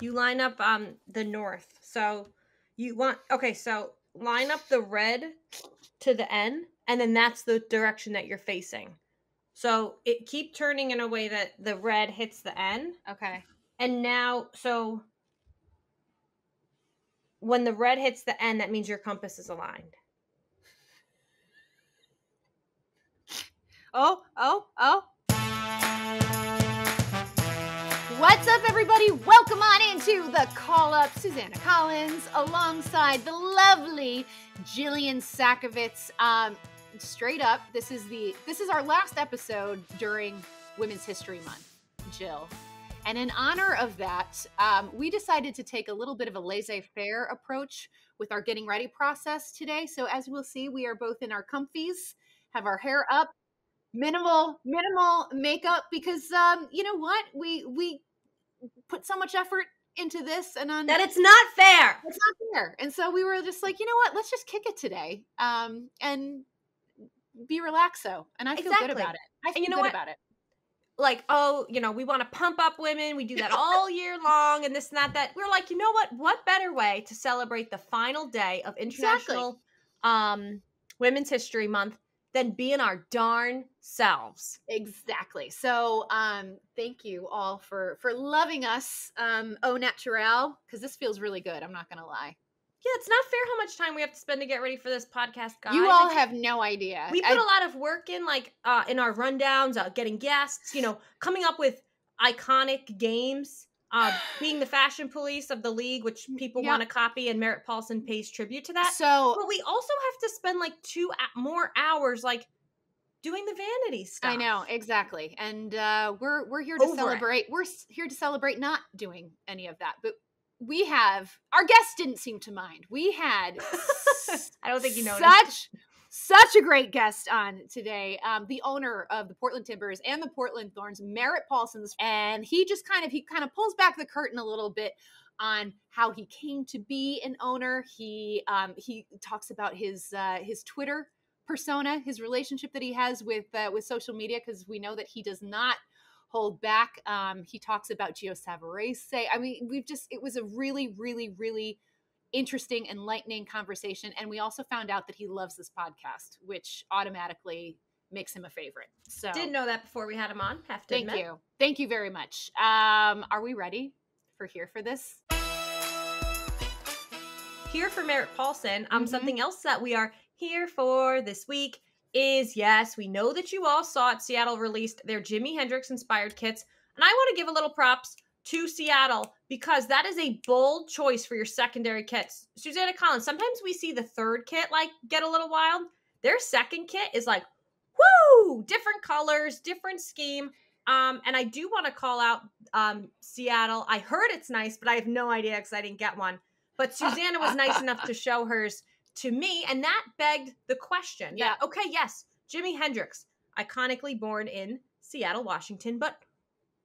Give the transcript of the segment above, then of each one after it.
You line up um the north. So you want okay, so line up the red to the N, and then that's the direction that you're facing. So it keep turning in a way that the red hits the N. Okay. And now so when the red hits the N, that means your compass is aligned. Oh, oh, oh. What's up, everybody? Welcome on into the call up. Susanna Collins alongside the lovely Jillian Sakovits. Um, straight up, this is the this is our last episode during Women's History Month, Jill. And in honor of that, um, we decided to take a little bit of a laissez-faire approach with our getting ready process today. So as we'll see, we are both in our comfies, have our hair up, minimal minimal makeup because um you know what we we put so much effort into this and on That it's not fair. it's not fair and so we were just like you know what let's just kick it today um and be relaxo and i feel Exactly. good about it i feel you know good what? about it like, oh, you know, we want to pump up women. We do that all year long and this and that. That we're like, you know what? What better way to celebrate the final day of International um, Women's History Month than being our darn selves? exactly so um thank you all for for loving us um au naturel because this feels really good i'm not gonna lie Yeah, it's not fair how much time we have to spend to get ready for this podcast, guys. you all just- have no idea we put a lot of work in, like uh, in our rundowns, uh, getting guests, you know, coming up with iconic games. Uh, being the fashion police of the league, which people want to copy, and Merritt Paulson pays tribute to that. so But we also have to spend like two more hours, like doing the vanity stuff. I know exactly, and uh, we're we're here to Over it. celebrate. We're here to celebrate not doing any of that, but we have our guests didn't seem to mind. We had I don't think you noticed. such such a great guest on today. Um, the owner of the Portland Timbers and the Portland Thorns, Merritt paulson and he just kind of he kind of pulls back the curtain a little bit on how he came to be an owner. He um, he talks about his uh, his Twitter persona, his relationship that he has with uh, with social media, because we know that he does not hold back. Um, he talks about Gio Savarese. I mean, we've just it was a really, really, really interesting, enlightening conversation, and we also found out that he loves this podcast, which automatically makes him a favorite. So Didn't know that before we had him on. Have to thank admit. you, thank you very much. Um, are we ready for here for this? Here for Merritt Paulson, um, Mhm. something else that we are here for this week is yes, we know that you all saw it. Seattle released their Jimi Hendrix inspired kits, and I want to give a little props to Seattle because that is a bold choice for your secondary kits. Susanna Collins, sometimes we see the third kit like get a little wild. Their second kit is like, woo, different colors, different scheme. Um, and I do want to call out um, Seattle. I heard it's nice, but I have no idea because I didn't get one. But Susanna was nice enough to show hers to me, and that begged the question. Yeah. That, okay, yes, Jimi Hendrix, iconically born in Seattle, Washington, but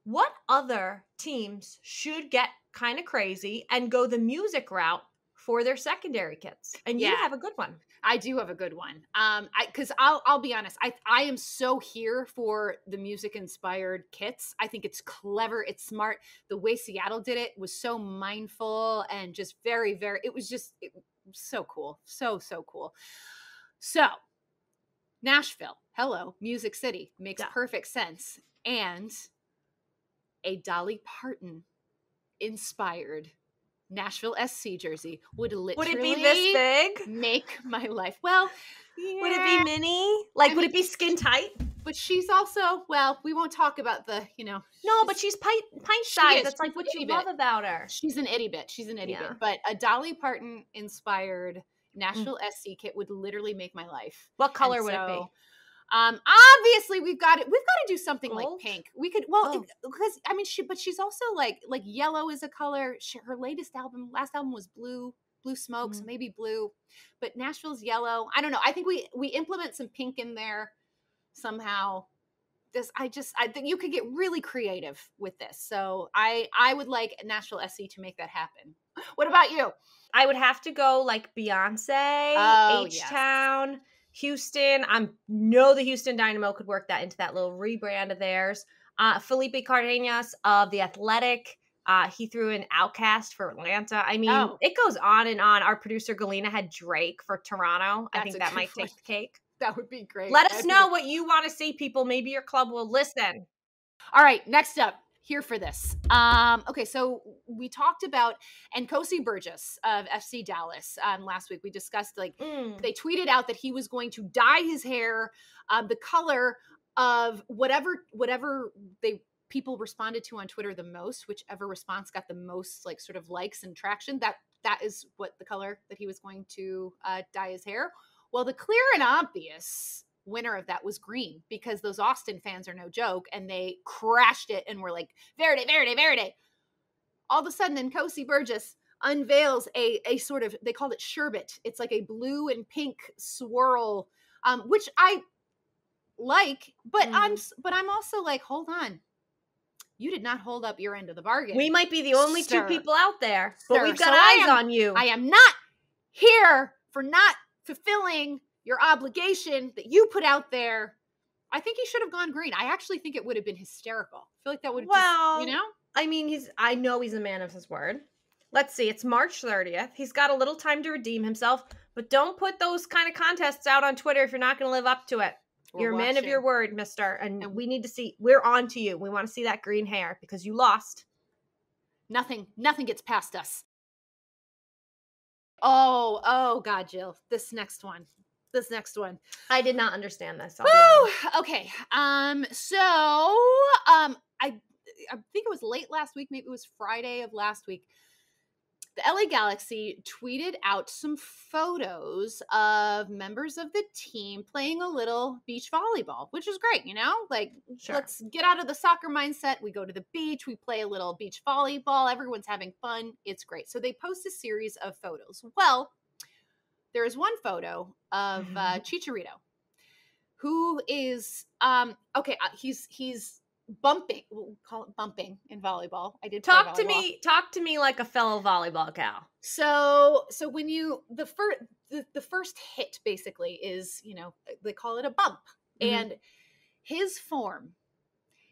what other teams should get kind of crazy and go the music route for their secondary kits? And you have a good one. I do have a good one. Um, I because I'll I'll be honest. I I am so here for the music inspired kits. I think it's clever. It's smart. The way Seattle did it was so mindful and just very very. It was just it, so cool. So so cool. So Nashville, hello, Music City makes Yeah. perfect sense. And a Dolly Parton inspired Nashville SC jersey would Would literally it be this big? make my life. Well, Would it be mini? Like, I would mean- it be skin tight? But she's also well. We won't talk about the you know. No, but she's pint, pint She size. is. That's like what you bit. love about her. she's an itty bit. She's an itty Yeah. bit. But a Dolly Parton inspired Mm. Nashville SC kit would literally make my life. What color And would it be? So, Um, obviously we've got it. We've got to do something Gold? like pink. We could well Oh. because I mean she, but she's also like like yellow is a color. She, her latest album, last album was blue, blue smoke, so Mhm. maybe blue. But Nashville's yellow. I don't know. I think we we implement some pink in there somehow. This I just I think you could get really creative with this. So I I would like Nashville SC to make that happen. What about you? I would have to go like Beyonce, Oh, H yes. Houston. I know the Houston Dynamo could work that into that little rebrand of theirs. Uh, Felipe Cardenas of the Athletic. Uh, he threw in OutKast for Atlanta. I mean, Oh. it goes on and on. Our producer Galena had Drake for Toronto. I think that might one. take the cake. That would be great. Let us know what you want to see, people. Maybe your club will listen. All right, next up, here for this. Um, okay, so we talked about Nkosi Burgess of FC Dallas um, last week. We discussed like Mm. they tweeted out that he was going to dye his hair um, the color of whatever whatever they people responded to on Twitter the most, whichever response got the most like sort of likes and traction. That that is what the color that he was going to uh, dye his hair. Well, the clear and obvious winner of that was green because those Austin fans are no joke and they crashed it and were like Verde, Verde, Verde. All of a sudden, then Kosi Burgess unveils a a sort of they called it sherbet. It's like a blue and pink swirl, um, which I like, but I'm but I'm also like, hold on, you did not hold up your end of the bargain. We might be the only Sir. two people out there, but Sir, we've got so eyes am- on you. I am not here for not fulfilling your obligation that you put out there. I think he should have gone green. I actually think it would have been hysterical. I feel like that would have Well, just, you know? I mean, he's. I know he's a man of his word. Let's see. It's March 30th. He's got a little time to redeem himself, but don't put those kind of contests out on Twitter if you're not going to live up to it. We're you're a man of your word, Mister, and, And- we need to see. We're on to you. We want to see that green hair because you lost. Nothing, nothing gets past us. Oh, oh God, Jill. This next one. This next one. I did not understand this. I'll be honest. Woo! Okay. Um, so um I I think it was late last week, maybe it was Friday of last week. The LA Galaxy tweeted out some photos of members of the team playing a little beach volleyball, which is great, you know? Like Sure. let's get out of the soccer mindset. We go to the beach, we play a little beach volleyball, everyone's having fun. It's great. So they post a series of photos. Well, there is one photo of uh, Chicharito, who is um okay. Uh, he's he's bumping. We'll call it bumping in volleyball. I did Talk to me. Talk to me like a fellow volleyball gal. So so when you the first the, the first hit basically is you know they call it a bump, Mhm. and his form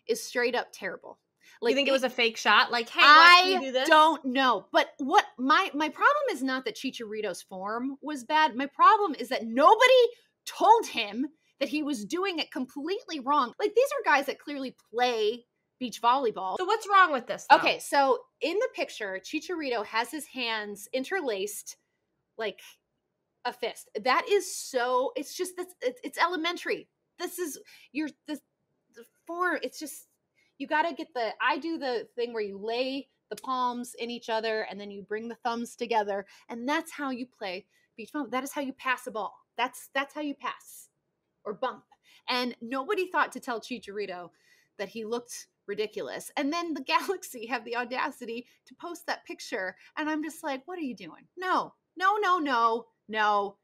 is straight up terrible. You think it was a fake shot? Like, hey, I do this. don't know. But what my my problem is not that Chicharito's form was bad. My problem is that nobody told him that he was doing it completely wrong. Like these are guys that clearly play beach volleyball. So what's wrong with this? though? Okay, so in the picture, Chicharito has his hands interlaced like a fist. That is so. It's just that's it's, it's elementary. This is your the the form. It's just you got to get the. I do the thing where you lay the palms in each other and then you bring the thumbs together, and that's how you play beach volleyball. That is how you pass a ball. That's that's how you pass or bump. And nobody thought to tell Chicharito that he looked ridiculous. And then the Galaxy have the audacity to post that picture. And I'm just like, what are you doing? No, no, no, no, no,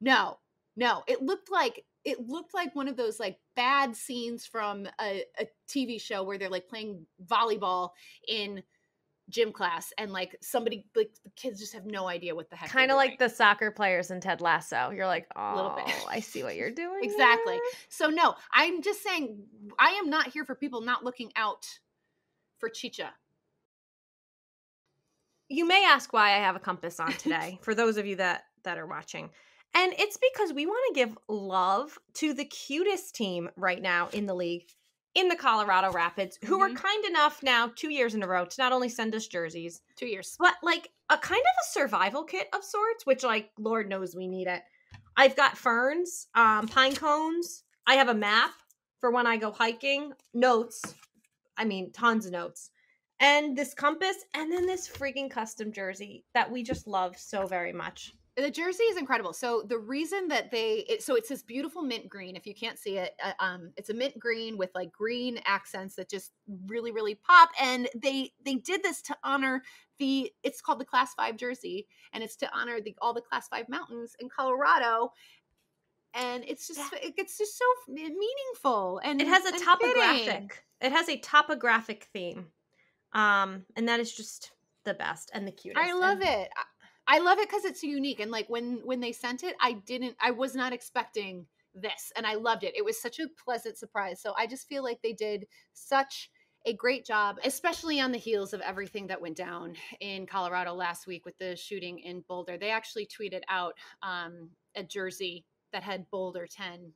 no, no. It looked like it looked like one of those like bad scenes from a, a TV show where they're like playing volleyball in gym class and like somebody like the kids just have no idea what the heck Kind of like the soccer players in Ted Lasso. You're like, oh, I see what you're doing. Exactly. here." So no, I'm just saying I am not here for people not looking out for Chicha. You may ask why I have a compass on today. for those of you that that are watching, and it's because we want to give love to the cutest team right now in the league, in the Colorado Rapids, who are Mhm. kind enough now two years in a row to not only send us jerseys, Two years. but like a kind of a survival kit of sorts, which like Lord knows we need it. I've got ferns, um, pine cones. I have a map for when I go hiking, notes. I mean, tons of notes. And this compass, and then this freaking custom jersey that we just love so very much. The jersey is incredible. So the reason that they it, so it's this beautiful mint green. If you can't see it, uh, um, it's a mint green with like green accents that just really really pop. And they they did this to honor the it's called the Class Five jersey, and it's to honor the all the Class Five mountains in Colorado. And it's just Yeah. it- it's just so meaningful and It has a topographic. fitting. It has a topographic theme, um, and that is just the best and the cutest. I love and- it. I- love it because it's unique. And like when when they sent it, I didn't. I was not expecting this, and I loved it. It was such a pleasant surprise. So I just feel like they did such a great job, especially on the heels of everything that went down in Colorado last week with the shooting in Boulder. They actually tweeted out um, a jersey that had Boulder 10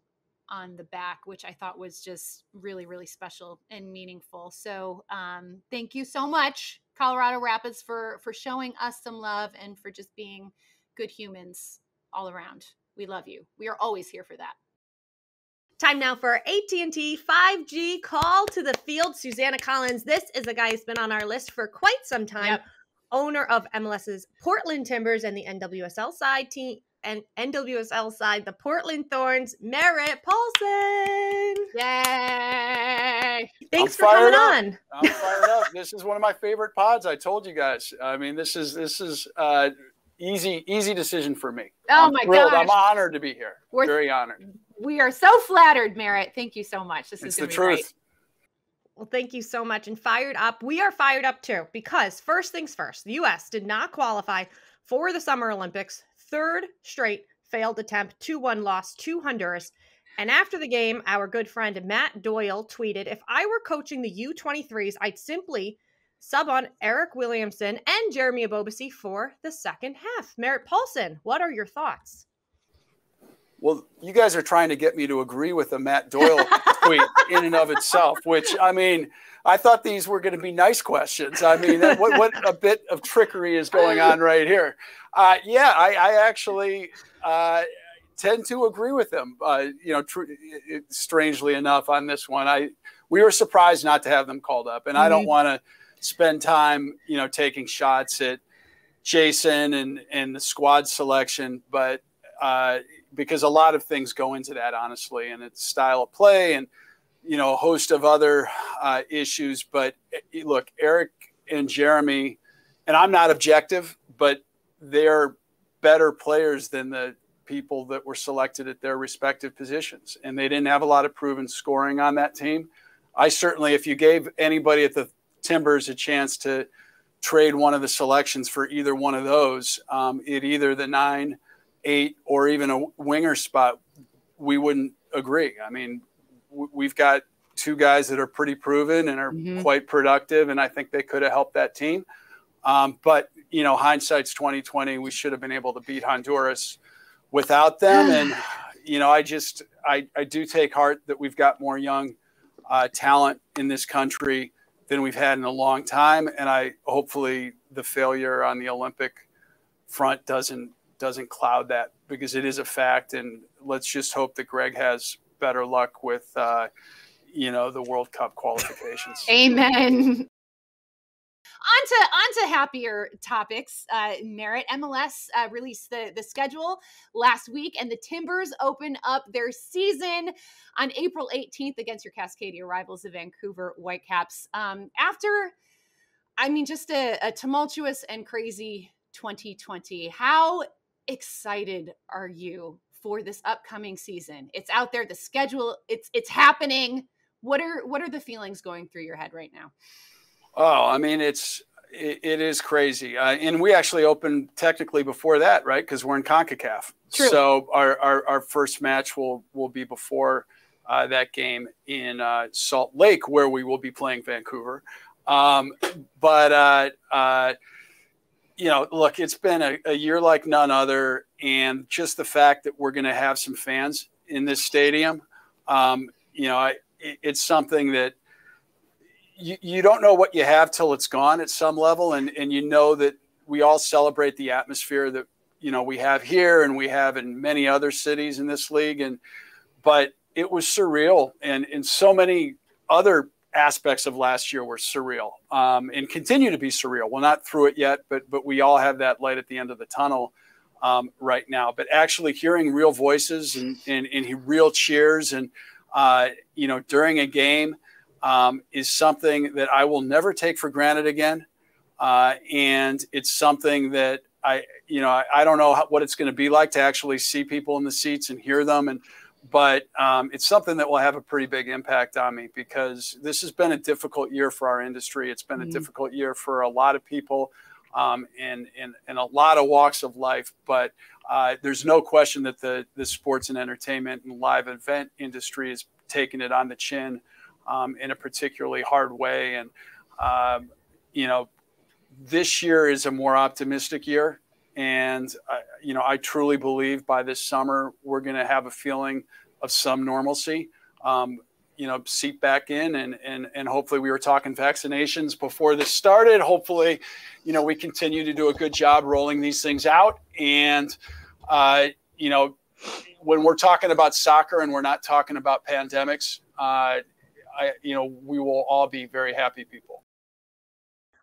on the back, which I thought was just really, really special and meaningful. So um, thank you so much, Colorado Rapids, for for showing us some love and for just being good humans all around. We love you. We are always here for that. Time now for AT&T 5G call to the field. Susanna Collins. This is a guy who's been on our list for quite some time. Yep. Owner of MLS's Portland Timbers and the NWSL side team and NWSL side, the Portland Thorns, Merritt Paulson. Yay! Thanks I'm for coming up. on. I'm fired up. This is one of my favorite pods. I told you guys. I mean, this is this is uh, easy easy decision for me. Oh I'm my god! I'm honored to be here. We're, Very honored. We are so flattered, Merritt. Thank you so much. This it's is the truth. Great. Well, thank you so much. And fired up. We are fired up too because first things first, the U.S. did not qualify for the Summer Olympics. Third straight failed attempt, 2 1 loss to Honduras. And after the game, our good friend Matt Doyle tweeted If I were coaching the U23s, I'd simply sub on Eryk Williamson and Jeremy Ebobisse for the second half. Merritt Paulson, what are your thoughts? Well, you guys are trying to get me to agree with the Matt Doyle tweet in and of itself, which I mean, I thought these were going to be nice questions. I mean, what, what a bit of trickery is going on right here. Uh, yeah, I, I actually uh, tend to agree with him. Uh, you know, tr- strangely enough, on this one, I we were surprised not to have them called up, and mm-hmm. I don't mm-hmm. want to spend time, you know, taking shots at Jason and and the squad selection, but uh, because a lot of things go into that, honestly, and it's style of play and you know a host of other uh, issues. But eh, look, Eryk and Jeremy, and I'm not objective, but they're better players than the people that were selected at their respective positions, and they didn't have a lot of proven scoring on that team. I certainly, if you gave anybody at the Timbers a chance to trade one of the selections for either one of those, um, at either the nine, eight, or even a winger spot, we wouldn't agree. I mean, we've got two guys that are pretty proven and are mm-hmm. quite productive, and I think they could have helped that team. Um, but you know, hindsight's twenty twenty. We should have been able to beat Honduras without them, and you know, I just I, I do take heart that we've got more young uh, talent in this country than we've had in a long time. And I hopefully the failure on the Olympic front doesn't doesn't cloud that because it is a fact. And let's just hope that Greg has better luck with uh, you know the World Cup qualifications. Amen on to on to happier topics. Uh, Merritt MLS uh, released the the schedule last week, and the Timbers open up their season on April 18th against your Cascadia rivals, the Vancouver Whitecaps. Um, after, I mean, just a, a tumultuous and crazy 2020. How excited are you for this upcoming season? It's out there. The schedule. It's it's happening. What are what are the feelings going through your head right now? Oh, I mean, it's it, it is crazy, uh, and we actually opened technically before that, right? Because we're in Concacaf. True. So our, our, our first match will will be before uh, that game in uh, Salt Lake, where we will be playing Vancouver. Um, but uh, uh, you know, look, it's been a, a, year like none other, and just the fact that we're going to have some fans in this stadium, um, you know, I, it, it's something that you, you don't know what you have till it's gone at some level and and you know that we all celebrate the atmosphere that you know we have here and we have in many other cities in this league and but it was surreal and in so many other aspects of last year were surreal um, and continue to be surreal we're not through it yet but but we all have that light at the end of the tunnel um, right now but actually hearing real voices and, and, and real cheers and uh, you know during a game um, is something that I will never take for granted again. Uh, and it's something that I, you know, I, I don't know how, what it's going to be like to actually see people in the seats and hear them. And, but um, it's something that will have a pretty big impact on me because this has been a difficult year for our industry. It's been mm-hmm. a difficult year for a lot of people um, in, in, in a lot of walks of life. But uh, there's no question that the, the sports and entertainment and live event industry is taking it on the chin um, in a particularly hard way. And, um, you know, this year is a more optimistic year. And, uh, you know, I truly believe by this summer, we're going to have a feeling of some normalcy. Um, you know, seep back in and, and, and hopefully we were talking vaccinations before this started. Hopefully, you know, we continue to do a good job rolling these things out. And, uh, you know, when we're talking about soccer and we're not talking about pandemics, uh, I, you know, we will all be very happy people.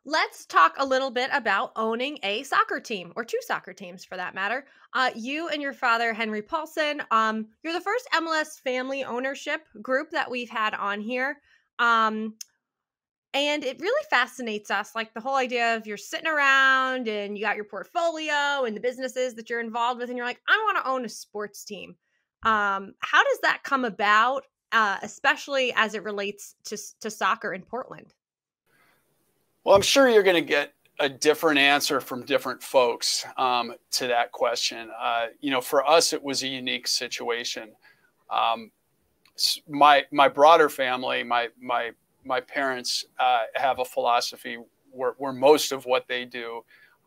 Let's talk a little bit about owning a soccer team or two soccer teams for that matter. Uh, you and your father, Henry Paulson, um, you're the first MLS family ownership group that we've had on here. Um, and it really fascinates us like the whole idea of you're sitting around and you got your portfolio and the businesses that you're involved with, and you're like, I want to own a sports team. Um, how does that come about, uh, especially as it relates to, to soccer in Portland? Well, I'm sure you're going to get a different answer from different folks um, to that question. Uh, you know, for us, it was a unique situation. Um, my my broader family, my my my parents uh, have a philosophy where, where, most of what they do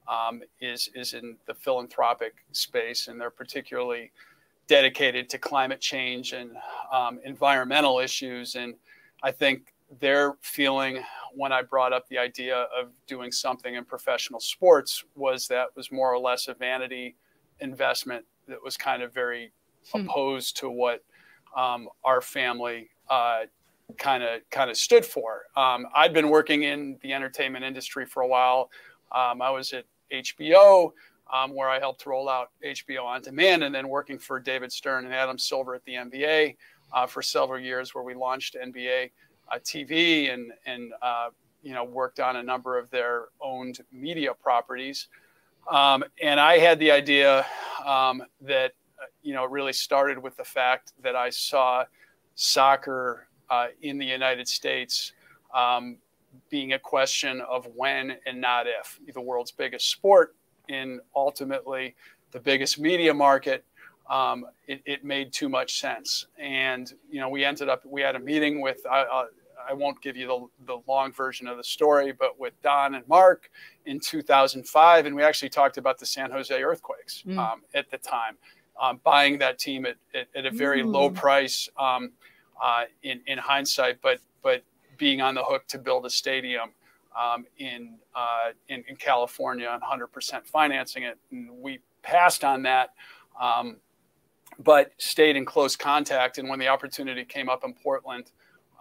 um, is is in the philanthropic space, and they're particularly dedicated to climate change and um, environmental issues. And I think their feeling when I brought up the idea of doing something in professional sports was that was more or less a vanity investment that was kind of very hmm. opposed to what um, our family kind of kind of stood for. Um, I'd been working in the entertainment industry for a while. Um, I was at HBO. Um, where I helped roll out HBO on demand, and then working for David Stern and Adam Silver at the NBA uh, for several years, where we launched NBA TV and and uh, you know worked on a number of their owned media properties. Um, and I had the idea um, that uh, you know it really started with the fact that I saw soccer uh, in the United States um, being a question of when and not if. The world's biggest sport in ultimately the biggest media market um, it, it, made too much sense. And, you know, we ended up, we had a meeting with, I, I won't give you the, the long version of the story, but with Don and Mark in 2005. And we actually talked about the San Jose earthquakes mm. um, at the time, um, buying that team at, at, at a very mm. low price um, uh, in, in hindsight, but, but being on the hook to build a stadium um, in, uh, in, in California and 100% financing it. And we passed on that. Um, but stayed in close contact. And when the opportunity came up in Portland,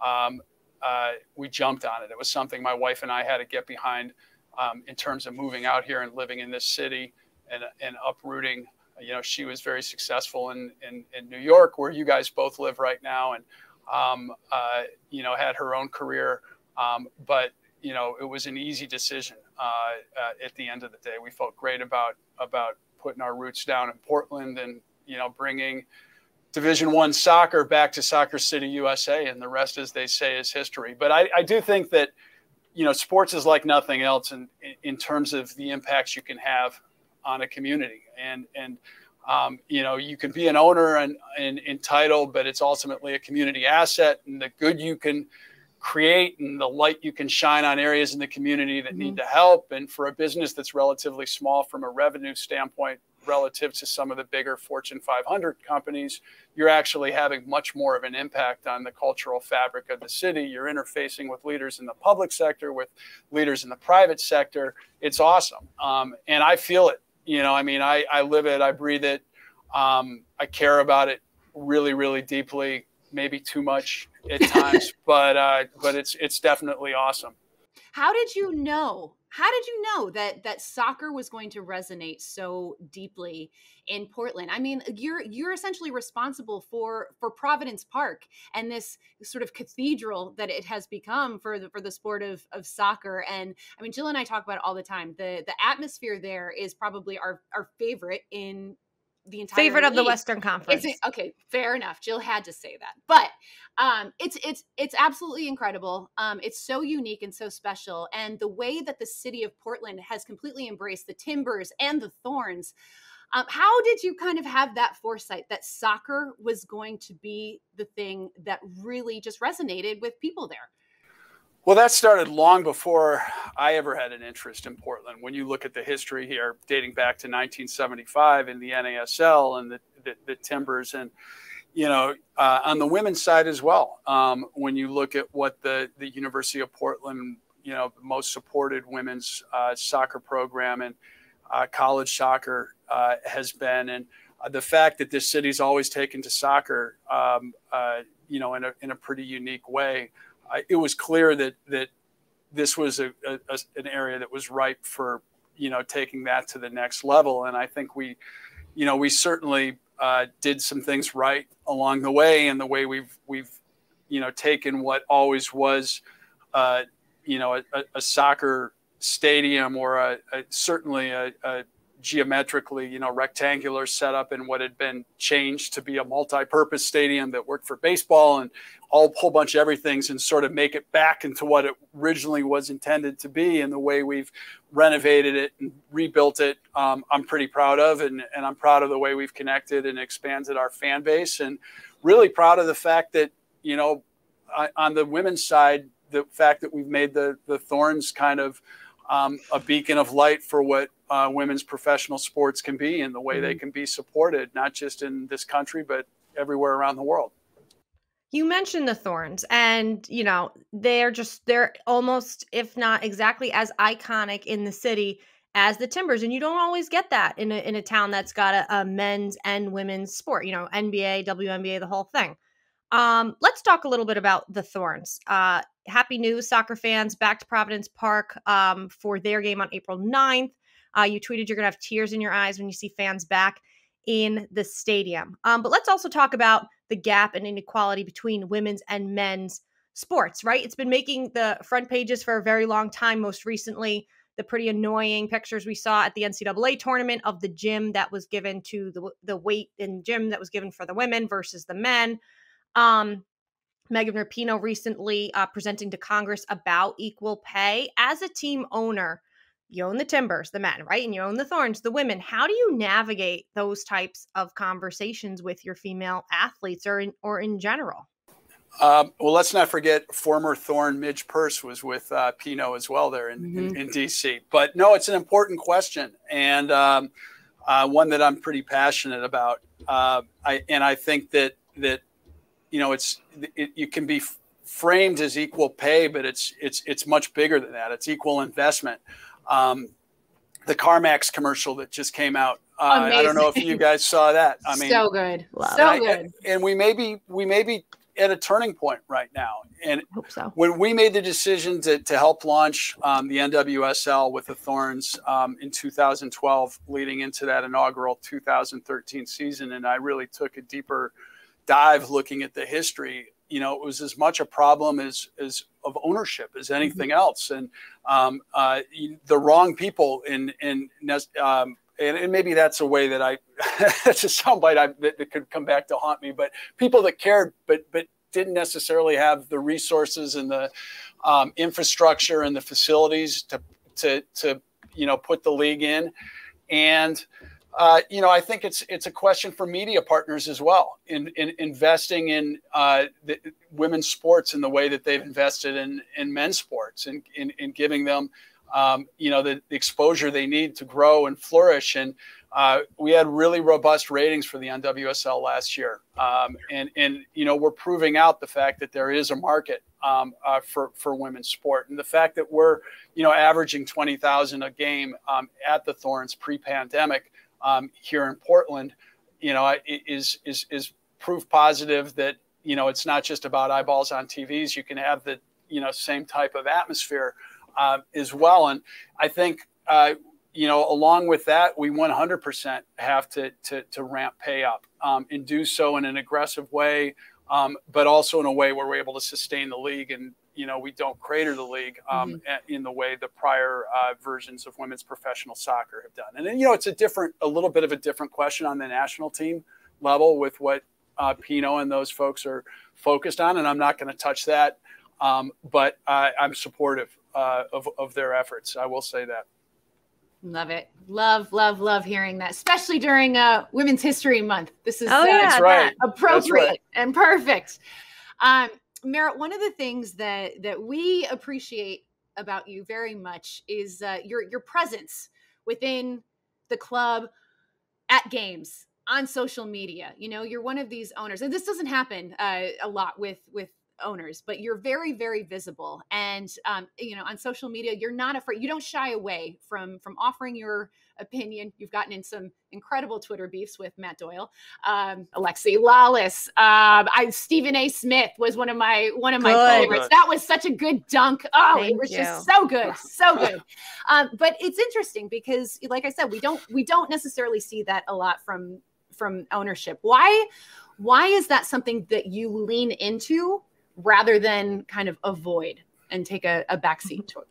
um, uh, we jumped on it. It was something my wife and I had to get behind um, in terms of moving out here and living in this city and, and uprooting. You know, she was very successful in, in, in New York, where you guys both live right now, and um, uh, you know had her own career. Um, but you know, it was an easy decision uh, uh at the end of the day. We felt great about about putting our roots down in Portland and you know, bringing Division One soccer back to Soccer City, USA, and the rest, as they say, is history. But I, I do think that you know, sports is like nothing else in, in terms of the impacts you can have on a community. And and um, you know, you can be an owner and, and entitled, but it's ultimately a community asset, and the good you can create and the light you can shine on areas in the community that mm-hmm. need to help. And for a business that's relatively small from a revenue standpoint, relative to some of the bigger Fortune 500 companies, you're actually having much more of an impact on the cultural fabric of the city. You're interfacing with leaders in the public sector, with leaders in the private sector. It's awesome. Um, and I feel it. You know, I mean, I, I live it, I breathe it. Um, I care about it really, really deeply, maybe too much at times, but, uh, but it's, it's definitely awesome. How did you mm. know how did you know that that soccer was going to resonate so deeply in Portland? I mean, you're you're essentially responsible for for Providence Park and this sort of cathedral that it has become for the for the sport of of soccer. And I mean, Jill and I talk about it all the time. The the atmosphere there is probably our our favorite in the entire favorite league. of the Western Conference. Okay, fair enough. Jill had to say that, but um, it's it's it's absolutely incredible. Um, it's so unique and so special, and the way that the city of Portland has completely embraced the Timbers and the Thorns. Um, how did you kind of have that foresight that soccer was going to be the thing that really just resonated with people there? Well, that started long before I ever had an interest in Portland. When you look at the history here, dating back to 1975 in the NASL and the, the, the Timbers, and you know, uh, on the women's side as well. Um, when you look at what the the University of Portland, you know, most supported women's uh, soccer program and uh, college soccer uh, has been, and uh, the fact that this city's always taken to soccer, um, uh, you know, in a in a pretty unique way I, it was clear that that this was a, a, a, an area that was ripe for you know taking that to the next level. And I think we, you know, we certainly uh, did some things right along the way, and the way we've we've you know taken what always was, uh, you know, a, a, soccer stadium or a, certainly a, geometrically, you know, rectangular setup and what had been changed to be a multi-purpose stadium that worked for baseball and all whole bunch of everything's and sort of make it back into what it originally was intended to be and the way we've renovated it and rebuilt it um, i'm pretty proud of and, and i'm proud of the way we've connected and expanded our fan base and really proud of the fact that you know on the women's side the fact that we've made the the thorns kind of um, a beacon of light for what uh, women's professional sports can be and the way mm-hmm. they can be supported not just in this country but everywhere around the world. You mentioned the thorns and you know they're just they're almost if not exactly as iconic in the city as the timbers. And you don't always get that in a, in a town that's got a, a men's and women's sport you know nba WNBA the whole thing. Um, let's talk a little bit about the thorns. Uh, happy news soccer fans back to providence park um, for their game on april 9th uh, you tweeted you're gonna have tears in your eyes when you see fans back in the stadium um, but let's also talk about the gap and inequality between women's and men's sports, right? It's been making the front pages for a very long time. Most recently, the pretty annoying pictures we saw at the NCAA tournament of the gym that was given to the the weight in gym that was given for the women versus the men. Um, Megan Rapinoe recently uh, presenting to Congress about equal pay as a team owner you own the timbers, the men, right? And you own the thorns, the women. How do you navigate those types of conversations with your female athletes or in, or in general? Um, well, let's not forget former Thorn Midge Purce was with uh, Pinoe as well there in, mm-hmm. in, in, DC. But no, it's an important question and um, uh, one that I'm pretty passionate about. Uh, I, and I think that that you know it's it, you can be framed as equal pay, but it's it's it's much bigger than that. It's equal investment um, the CarMax commercial that just came out. Uh, I don't know if you guys saw that. I mean, so good, so good. and we may be we may be at a turning point right now. And so. when we made the decision to, to help launch um, the NWSL with the Thorns um, in 2012, leading into that inaugural 2013 season, and I really took a deeper dive looking at the history you know, it was as much a problem as, as of ownership as mm-hmm. anything else. And um, uh, the wrong people in, in um, and, and, maybe that's a way that I, that's a soundbite I, that, that could come back to haunt me, but people that cared, but, but didn't necessarily have the resources and the um, infrastructure and the facilities to, to, to, you know, put the league in. And, uh, you know, I think it's it's a question for media partners as well in, in investing in uh, the, women's sports in the way that they've invested in in men's sports and in, in, giving them, um, you know, the, the, exposure they need to grow and flourish. And uh, we had really robust ratings for the NWSL last year, um, and and you know we're proving out the fact that there is a market um, uh, for for women's sport, and the fact that we're you know averaging twenty thousand a game um, at the Thorns pre-pandemic um, here in Portland, you know, is is is proof positive that you know it's not just about eyeballs on TVs. You can have the you know same type of atmosphere uh, as well. And I think uh, you know along with that, we 100% have to to, to ramp pay up um, and do so in an aggressive way, um, but also in a way where we're able to sustain the league and you know we don't crater the league um, mm-hmm. in the way the prior uh, versions of women's professional soccer have done. And then, you know, it's a different, a little bit of a different question on the national team level with what uh, Pinoe and those folks are focused on, and I'm not going to touch that. Um, but I'm supportive uh, of, of their efforts. I will say that. Love it. Love, love, love hearing that, especially during uh, Women's History Month. This is Oh, uh, yeah, That's right. appropriate right. and perfect. Um, Merritt, one of the things that that we appreciate about you very much is uh, your your presence within the club at games on social media. You know, you're one of these owners, and this doesn't happen uh, a lot with with owners, but you're very very visible, and um, you know, on social media, you're not afraid. You don't shy away from from offering your opinion. You've gotten in some incredible Twitter beefs with Matt Doyle, um, Alexi Lalas. Um, I Stephen A. Smith was one of my one of my Good. favorites. That was such a good dunk. Oh, it was you. just so good, so good. Um, but it's interesting because, like I said, we don't we don't necessarily see that a lot from from ownership. Why why is that something that you lean into rather than kind of avoid and take a, a backseat to?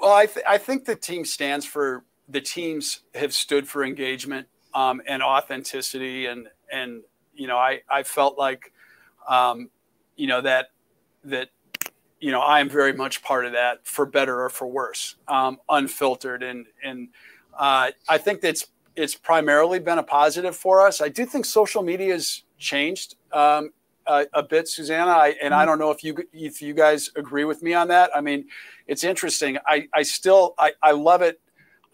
Well, I, th- I think the team stands for the teams have stood for engagement um, and authenticity, and and you know I I felt like um, you know that that you know I am very much part of that for better or for worse, um, unfiltered, and and uh, I think that's it's primarily been a positive for us. I do think social media has changed um, a, a bit, Susanna, I, and I don't know if you if you guys agree with me on that. I mean, it's interesting. I I still I I love it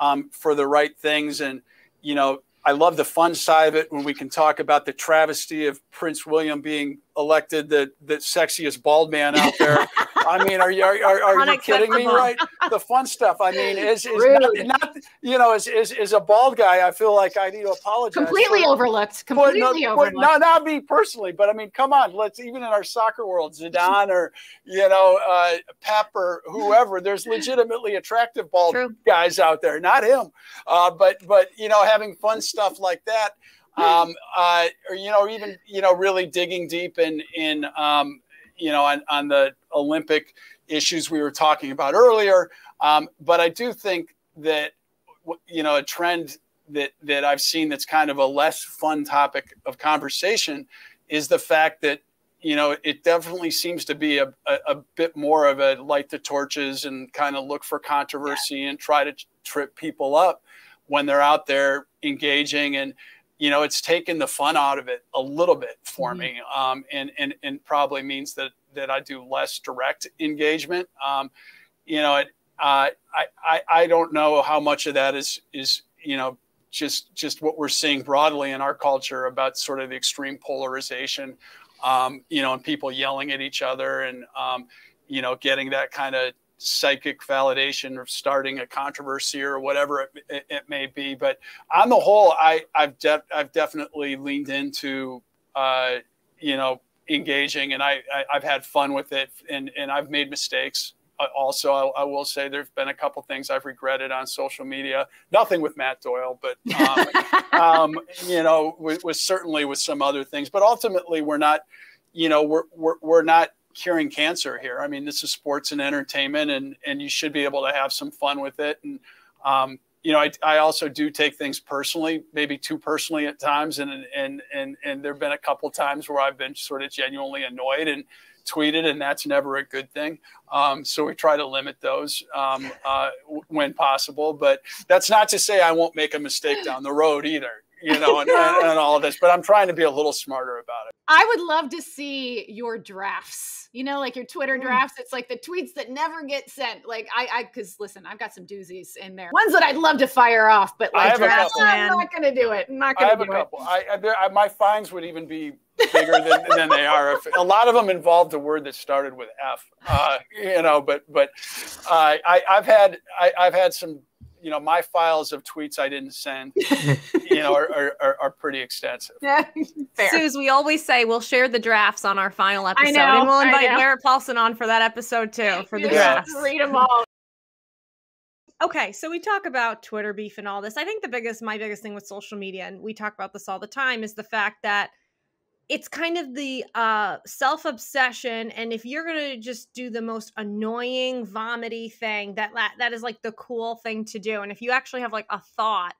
um, for the right things, and you know I love the fun side of it when we can talk about the travesty of Prince William being elected the the sexiest bald man out there. I mean, are you are, are, are you kidding me? Right, the fun stuff. I mean, is is Rude. not, not you know as, as as a bald guy, I feel like I need to apologize. Completely for- overlooked. Completely no, overlooked. not, not me personally, but I mean, come on, let's even in our soccer world, Zidane or you know uh, Pep or whoever. There's legitimately attractive bald True. guys out there, not him. Uh, but but you know, having fun stuff like that, um, uh, or you know, even you know, really digging deep in in um, you know on, on the Olympic issues we were talking about earlier. Um, but I do think that you know a trend that that I've seen that's kind of a less fun topic of conversation is the fact that you know it definitely seems to be a, a, a bit more of a light the torches and kind of look for controversy and try to trip people up when they're out there engaging and you know it's taken the fun out of it a little bit for Mhm. me um, and, and and probably means that that I do less direct engagement um, you know it, uh, I, I I don't know how much of that is is you know just just what we're seeing broadly in our culture about sort of the extreme polarization, um, you know, and people yelling at each other and um, you know getting that kind of psychic validation of starting a controversy or whatever it, it, it may be. But on the whole, I I've de- I've definitely leaned into uh, you know engaging and I, I I've had fun with it and and I've made mistakes. Uh, also I, I will say there's been a couple things i've regretted on social media. Nothing with matt doyle but um, um, you know with, with certainly with some other things. But ultimately we're not you know we're, we're, we're not curing cancer here. I mean this is sports and entertainment and and you should be able to have some fun with it. And um, you know I, I also do take things personally maybe too personally at times. And and and and there have been a couple times where i've been sort of genuinely annoyed and tweeted and that's never a good thing. Um, so we try to limit those um, uh, when possible. But that's not to say I won't make a mistake down the road either, you know, and, and, and all of this. But I'm trying to be a little smarter about it. I would love to see your drafts. You know, like your Twitter Mm. drafts. It's like the tweets that never get sent. Like I, I, because listen, I've got some doozies in there. Ones that I'd love to fire off, but I like have a drafts, couple. I'm not gonna do it. I'm not gonna have a do couple. I, I, there, I my fines would even be bigger than, than they are. If, a lot of them involved a word that started with F. Uh, you know, but but uh, I I've had I, I've had some. You know, my files of tweets I didn't send, you know, are, are, are, are pretty extensive. it. Fair. Suze, we always say we'll share the drafts on our final episode, know, and we'll invite know. Merritt Paulson on for that episode too for the You Yeah. drafts. Read them all. Okay, so we talk about Twitter beef and all this. I think the biggest, my biggest thing with social media, and we talk about this all the time, is the fact that it's kind of the uh, self obsession. And if you're gonna just do the most annoying, vomity thing, that that is like the cool thing to do. And if you actually have like a thought,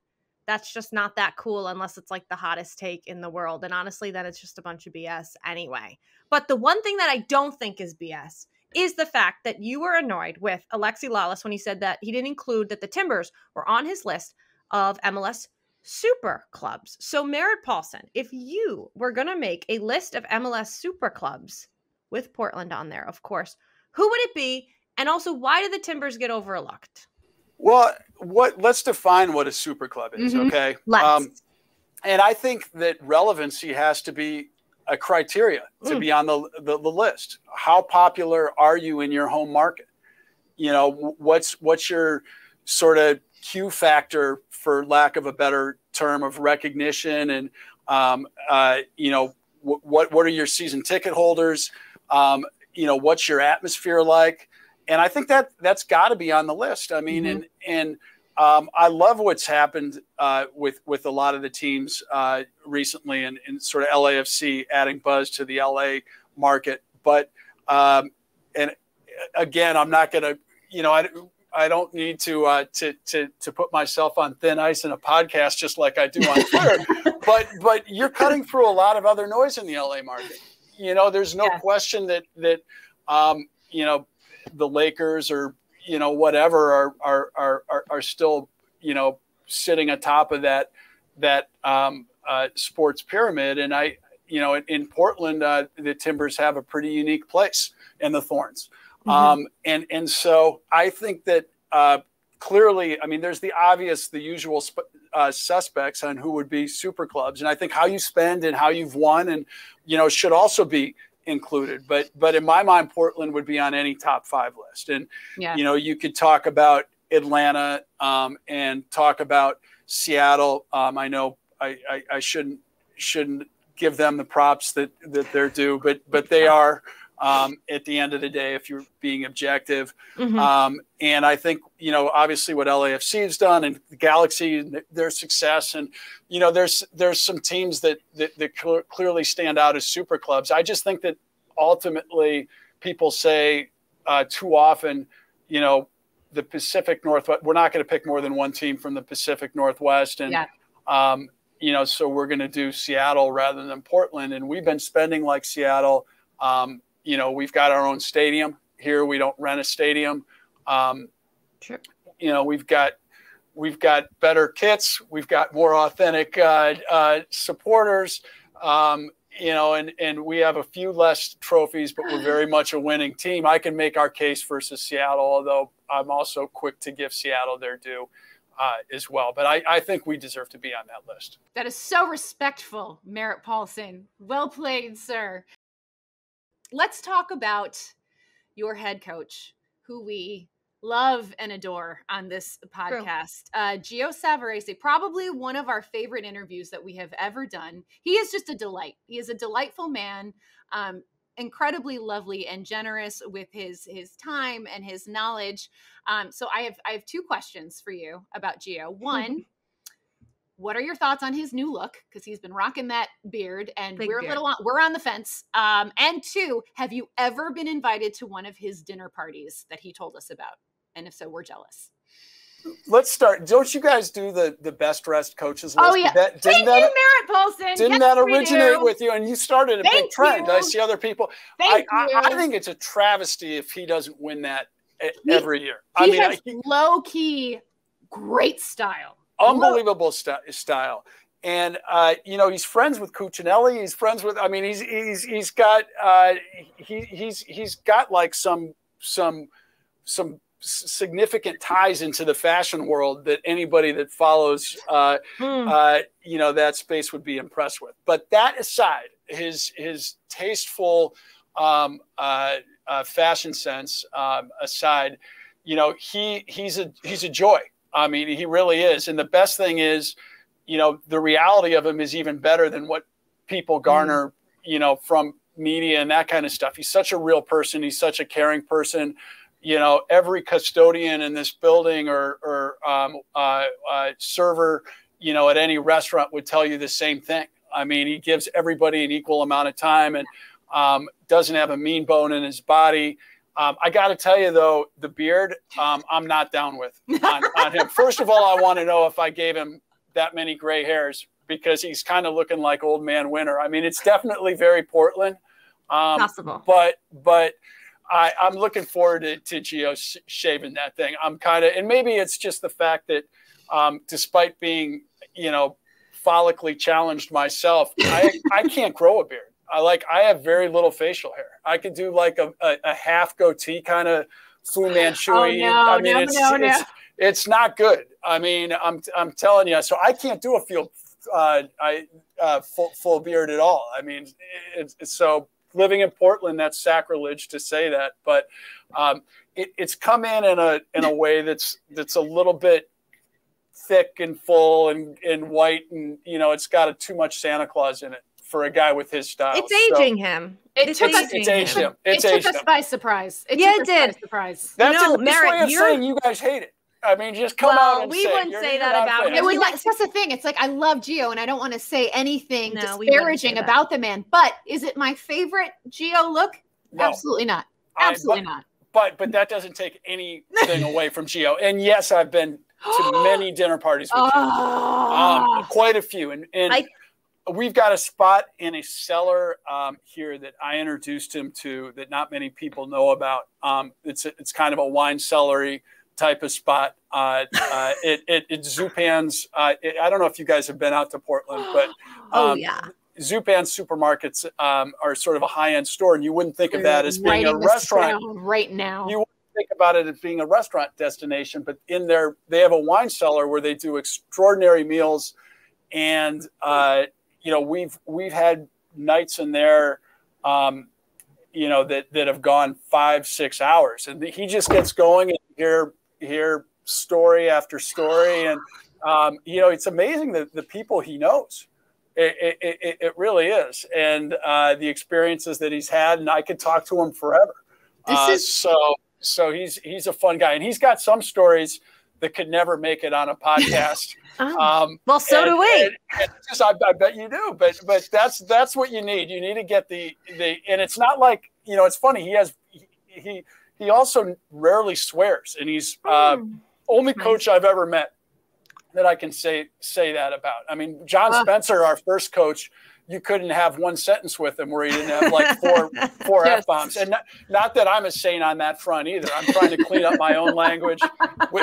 that's just not that cool unless it's like the hottest take in the world. And honestly, then it's just a bunch of BS anyway. But the one thing that I don't think is BS is the fact that you were annoyed with Alexi Lalas when he said that he didn't include that the Timbers were on his list of MLS super clubs. So, Merritt Paulson, if you were going to make a list of MLS super clubs with Portland on there, of course, who would it be? And also, why did the Timbers get overlooked? Well, what let's define what a super club is, mm-hmm. okay? Let's. Um, and I think that relevancy has to be a criteria to mm. be on the, the, the list. How popular are you in your home market? You know, what's what's your sort of Q factor, for lack of a better term, of recognition, and um, uh, you know, w- what what are your season ticket holders? Um, you know, what's your atmosphere like? And I think that that's got to be on the list. I mean, mm-hmm. and and um, I love what's happened uh, with with a lot of the teams uh, recently, and, and, sort of LAFC adding buzz to the LA market. But um, and again, I'm not going to, you know, I, I don't need to, uh, to to to put myself on thin ice in a podcast just like I do on Twitter. but but you're cutting through a lot of other noise in the LA market. You know, there's no yeah. question that that um, you know the Lakers or you know whatever are are are are, are still you know sitting atop of that that um, uh, sports pyramid. And I you know in, in Portland uh, the Timbers have a pretty unique place in the Thorns. Mm-hmm. Um, and and so I think that uh, clearly, I mean, there's the obvious, the usual sp- uh, suspects on who would be super clubs, and I think how you spend and how you've won, and you know, should also be included. But but in my mind, Portland would be on any top five list. And yeah. you know, you could talk about Atlanta um, and talk about Seattle. Um, I know I, I, I, shouldn't shouldn't give them the props that that they're due, but but they are. Um, at the end of the day, if you're being objective, mm-hmm. Um, and I think you know obviously what LAFC has done and the Galaxy, their success, and you know there's there's some teams that that, that cl- clearly stand out as super clubs. I just think that ultimately people say uh, too often, you know, the Pacific Northwest. We're not going to pick more than one team from the Pacific Northwest, and yeah. um, you know, so we're going to do Seattle rather than Portland. And we've been spending like Seattle. Um, you know, we've got our own stadium here. We don't rent a stadium. Um, sure. You know, we've got we've got better kits. We've got more authentic uh, uh, supporters. Um, you know, and and we have a few less trophies, but we're very much a winning team. I can make our case versus Seattle, although I'm also quick to give Seattle their due. Uh, as well. But I, I, think we deserve to be on that list. That is so respectful, Merritt Paulson. Well played, sir let's talk about your head coach, who we love and adore on this podcast. Uh, Gio Savarese, probably one of our favorite interviews that we have ever done. He is just a delight. He is a delightful man, um, incredibly lovely and generous with his his time and his knowledge. Um, so I have I have two questions for you about Gio. One what are your thoughts on his new look? Because he's been rocking that beard, and Big we're beard. a little on, we're on the fence. Um, and two, have you ever been invited to one of his dinner parties that he told us about? And if so, we're jealous. Let's start. Don't you guys do the the best dressed coaches list? Oh yeah, that, didn't Thank that, you, Merritt Paulson. Didn't yes, that originate with you? And you started a Thank big trend. You. I see other people. Thank I, you. I, I think it's a travesty if he doesn't win that he, every year. He I mean, has I, low key great style. Unbelievable st- style and uh, you know he's friends with Cucinelli. He's friends with. I mean, he's he's he's got uh, he he's he's got like some some some significant ties into the fashion world that anybody that follows uh, hmm. uh, you know that space would be impressed with. But that aside, his his tasteful um, uh, uh fashion sense um, aside, you know he he's a he's a joy. I mean, he really is. And the best thing is you know, the reality of him is even better than what people garner, mm. you know, from media and that kind of stuff. He's such a real person. He's such a caring person. You know, every custodian in this building or, or um, uh, uh, server, you know, at any restaurant would tell you the same thing. I mean, he gives everybody an equal amount of time and um, doesn't have a mean bone in his body. Um, I got to tell you though, the beard, um, I'm not down with on, on, him. First of all, I want to know if I gave him that many gray hairs because he's kind of looking like old man winter. I mean, it's definitely very Portland. Um, Possible. But but I, I'm looking forward to, to Gio sh- shaving that thing. I'm kind of, and maybe it's just the fact that, um, despite being, you know, follically challenged myself, I, I can't grow a beard. I like, I have very little facial hair. I could do like a, a, a half goatee kind of Fu Manchu. Oh, no, I mean, no, it's, no, no. it's, it's not good. I mean, I'm, I'm telling you, so I can't do a field, uh, I, uh, full, full beard at all. I mean, it's, it's so living in Portland, that's sacrilege to say that, but um, it, it's come in in a in a way that's that's a little bit thick and full and, and white, and you know, it's got a, too much Santa Claus in it for a guy with his style. It's So aging him. It It's took us- it's aged him. him. It's it took us him. by surprise. It Yeah, took it us by did. surprise. That's No, a nice Merritt, way of you're- saying you guys hate it. I mean, just come Well, out and we say it. wouldn't You're- say you're that not about fans. him. It would, like that's, that's the thing. It's like I love Gio, and I don't want to say anything No, we wouldn't say disparaging about the man. But is it my favorite Gio look? No. Absolutely not. I- Absolutely but- not. but but that doesn't take anything away from Gio. And yes, I've been to many dinner parties with Gio. um, Oh. quite a few. And, and I- we've got a spot in a cellar um, here that I introduced him to that not many people know about. Um, it's a, it's kind of a wine cellary type of spot. Uh, uh, it, it it's Zupan's. Uh, it, I don't know if you guys have been out to Portland, but Oh um, yeah. Zupan supermarkets um, are sort of a high end store, and you wouldn't think of that as being a restaurant right now. You- wouldn't think about it as being a restaurant destination, but in there they have a wine cellar where they do extraordinary meals, and uh, you know we've we've had nights in there, um, you know that that have gone five six hours, and he just gets going and hear hear story after story, and um, you know it's amazing that the people he knows. It, it, it, it really is, and uh, the experiences that he's had, and I could talk to him forever. This Uh, is- so so he's he's a fun guy, and he's got some stories that could never make it on a podcast. Oh. Um, well, so and- do we. and- and just, I, I bet you do, but but that's that's what you need. You need to get the the, and it's not like you know. It's funny. He has he he, also rarely swears, and he's uh, Hmm. only coach I've ever met that I can say say that about. I mean, John. Spencer, our first coach, you couldn't have one sentence with him where he didn't have like four four Yes. f bombs. And not, not that I'm a saint on that front either. I'm trying to clean up my own language.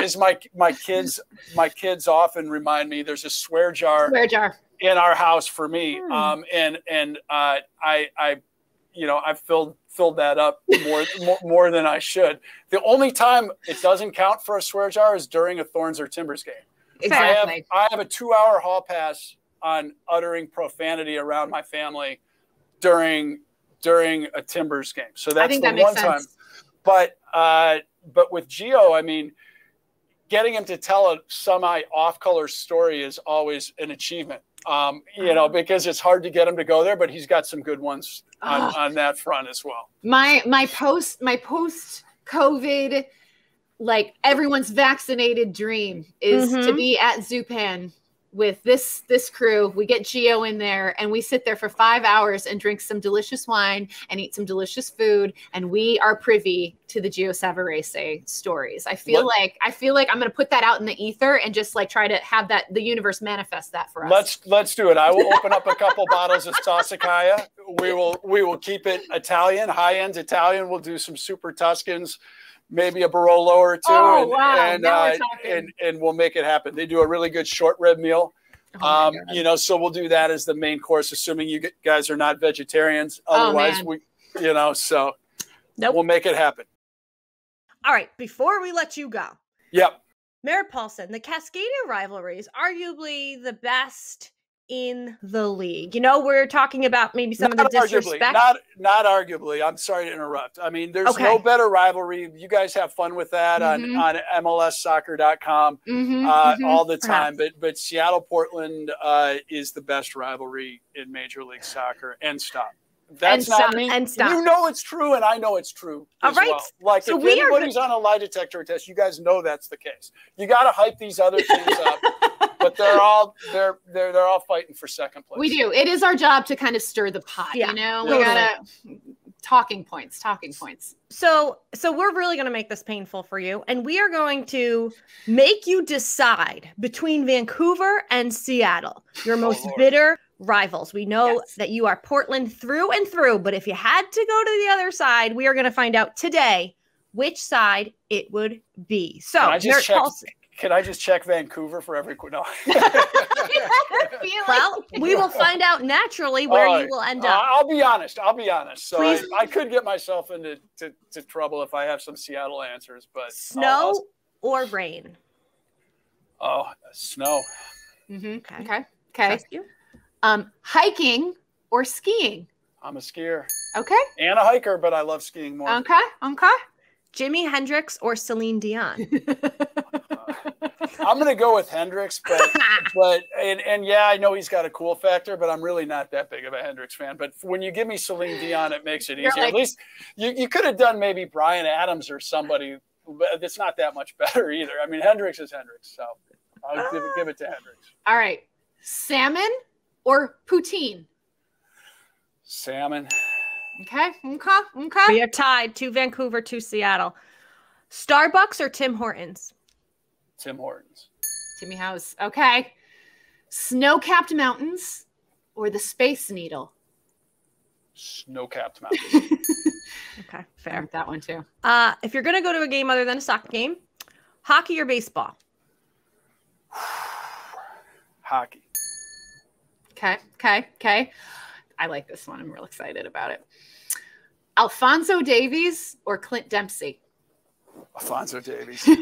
Is my my kids my kids often remind me there's a swear jar Swear jar. in our house for me, Hmm. um, and and uh, I I you know I've filled filled that up more, more more than I should. The only time it doesn't count for a swear jar is during a Thorns or Timbers game. I have Exactly. I have a two hour hall pass on uttering profanity around my family during during a Timbers game. So that's I think the that makes one sense. time. But uh, but with Gio, I mean, getting him to tell a semi off color story is always an achievement. Um, you know, because it's hard to get him to go there, but he's got some good ones on, Oh. on that front as well. my my post my post covid like everyone's vaccinated dream is to Mhm. be at zupan with this this crew we get gio in there and we sit there for five hours and drink some delicious wine and eat some delicious food and we are privy to the gio savarese stories i feel What- like i feel like i'm going to put that out in the ether and just like try to have that the universe manifest that for us Let's let's do it. I will open up a couple bottles of Sassicaia. We will we will keep it Italian, high end Italian. We'll do some super Tuscans, maybe a Barolo or two, Oh, and wow. and, uh, and and we'll make it happen. They do a really good short rib meal. Oh um, you know, so we'll do that as the main course, assuming you guys are not vegetarians. Oh, Otherwise, man. we, you know, so Nope. we'll make it happen. All right, before we let you go, Yep. Merritt Paulson, the Cascadia rivalry is arguably the best in the league. You know, we're talking about maybe some not of the arguably, disrespect. not not arguably. I'm sorry to interrupt. I mean, there's Okay. no better rivalry. You guys have fun with that Mhm. on on MLSsoccer.com Mhm, uh, mhm. all the Perhaps. time. But but Seattle Portland uh, is the best rivalry in Major League Soccer. And stop. That's And not stop. me. And stop. You know it's true, and I know it's true. All right. well. Like So if we are anybody's on a lie detector test, you guys know that's the case. You got to hype these other things up, but they're all they're they're they're all fighting for second place. We do. It is our job to kind of stir the pot. Yeah, you know, we gotta talking points. Talking points. So, so we're really going to make this painful for you, and we are going to make you decide between Vancouver and Seattle. Your oh, most Lord. bitter rivals. We know Yes. that you are Portland through and through, but if you had to go to the other side, we are going to find out today which side it would be. So, Can I just Merritt check- Paulson- Can I just check Vancouver for every qu- no? well, we will find out naturally where All you will end Uh, up. I'll be honest. I'll be honest. So I, Please. I could get myself into to, to trouble if I have some Seattle answers, but I'll- Snow I'll- or rain? oh, snow. Mhm. Okay. Okay. Okay. Trust you. Um, hiking or skiing. I'm a skier Okay. and a hiker, but I love skiing more. Okay. Okay. Jimi Hendrix or Celine Dion? I'm gonna go with Hendrix, but but and, and yeah, I know he's got a cool factor, but I'm really not that big of a Hendrix fan. But when you give me Celine Dion, it makes it easier. like- At least you, you could have done maybe Bryan Adams or somebody, but it's not that much better either. I mean, Hendrix is Hendrix, so I'll give it, give it to Hendrix. All right. Salmon or poutine. Salmon. Okay. Okay. Okay. we are tied to Vancouver to Seattle. Starbucks or Tim Hortons? Tim Hortons. Timmy House. Okay. Snow capped mountains or the Space Needle. Snow-capped mountains. Okay, fair. that one too. Uh, if you're going to go to a game other than a soccer game, hockey or baseball? Hockey. Okay. Okay. Okay. I like this one. I'm real excited about it. Alfonso Davies or Clint Dempsey? Alfonso Davies.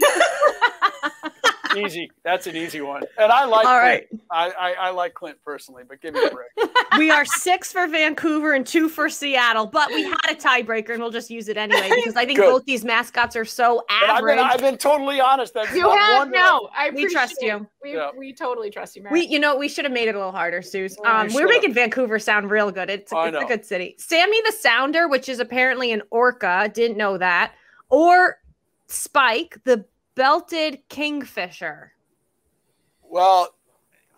easy. That's an easy one. And I like. All Clint. right. I, I I like Clint personally, but give me a break. we are six for Vancouver and two for Seattle, but we had a tiebreaker and we'll just use it anyway because I think Good. both these mascots are so But I've average. been I've been totally honest. That's You not have one that- no. I We trust appreciate you. We, Yeah. we totally trust you, Mary. we, you know, we should have made it a little harder, Suze. Um, we we're making Vancouver sound real good. It's, I it's a good city. Sammy the Sounder, which is apparently an orca, didn't know that, or Spike the belted kingfisher. Well,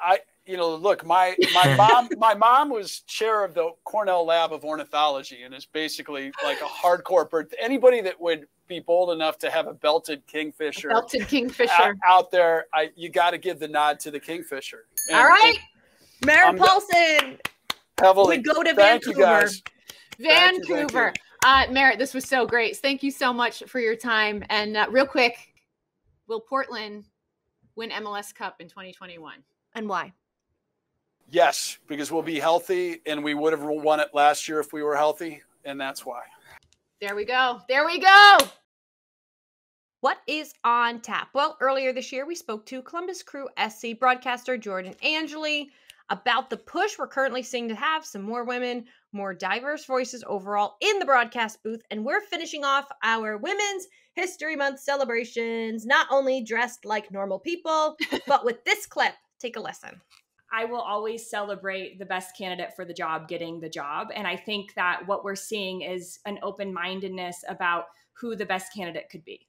I you know look my my mom my mom was chair of the Cornell Lab of Ornithology and is basically like a hardcore bird. Anybody that would be bold enough to have a belted kingfisher Belted out, Kingfisher. out there, I you got to give the nod to the kingfisher. And- All right. and Merritt I'm Paulson, heavily. we go to Thank you Vancouver. Thank you, thank Vancouver. Uh, Merritt, this was so great. Thank you so much for your time. And uh, real quick, will Portland win MLS Cup in 2021? And why? Yes, because we'll be healthy, and we would have won it last year if we were healthy, and that's why. There we go. There we go. What is on tap? Well, earlier this year, we spoke to Columbus Crew SC broadcaster Jordan Angeli about the push we're currently seeing to have some more women, more diverse voices overall in the broadcast booth. And we're finishing off our Women's History Month celebrations, not only dressed like normal people, but with this clip. Take a listen. I will always celebrate the best candidate for the job getting the job. And I think that what we're seeing is an open mindedness about who the best candidate could be.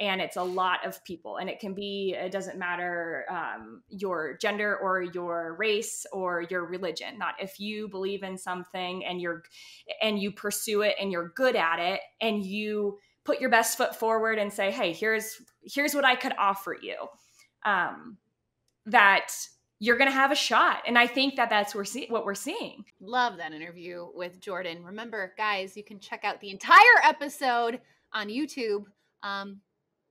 And it's a lot of people, and it can be, it doesn't matter um, your gender or your race or your religion. Not if you believe in something and you're, and you pursue it and you're good at it and you put your best foot forward and say, hey, here's, here's what I could offer you. Um, that you're going to have a shot. And I think that that's what we're seeing. Love that interview with Jordan. Remember, guys, you can check out the entire episode on YouTube um,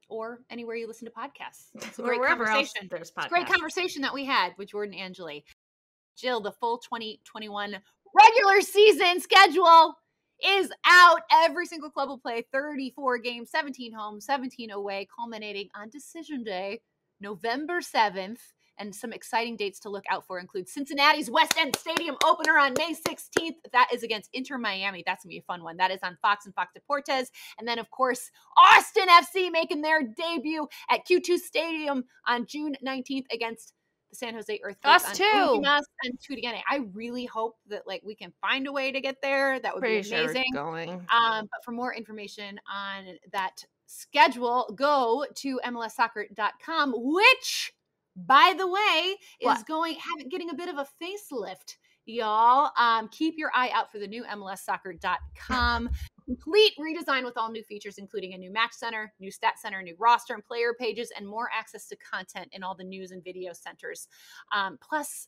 or anywhere you listen to podcasts. It's a great conversation. There's It's a great conversation that we had with Jordan Angeli. Jill, the full 2021 regular season schedule is out. Every single club will play 34 games, 17 home, 17 away, culminating on decision day, November 7th. And some exciting dates to look out for include Cincinnati's West End Stadium opener on May 16th. That is against Inter Miami. That's going to be a fun one. That is on Fox and Fox Deportes. And then, of course, Austin FC making their debut at Q2 Stadium on June 19th against the San Jose Earthquakes. Us on too. Últimas and Tudiane. I really hope that like we can find a way to get there. That would Pretty be sure amazing. going. Um, but for more information on that schedule, go to MLSsoccer.com, which, by the way, is What? going having getting a bit of a facelift. Y'all, um, keep your eye out for the new MLSsoccer.com complete redesign with all new features, including a new match center, new stat center, new roster and player pages, and more access to content in all the news and video centers. Um, plus,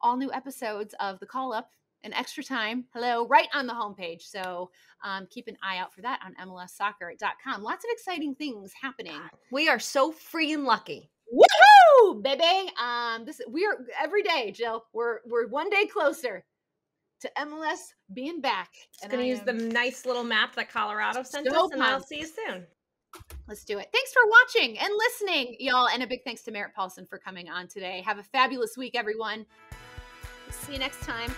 all new episodes of the call up and extra time. Hello, right on the homepage. So um, keep an eye out for that on MLSsoccer.com. Lots of exciting things happening. We are so freaking lucky. Woohoo, baby! Um, this we are every day, Jill. We're we're one day closer to MLS being back. Just gonna use the nice little map that Colorado sent so us, and I'll see you soon. Let's do it. Thanks for watching and listening, y'all. And a big thanks to Merritt Paulson for coming on today. Have a fabulous week, everyone. See you next time.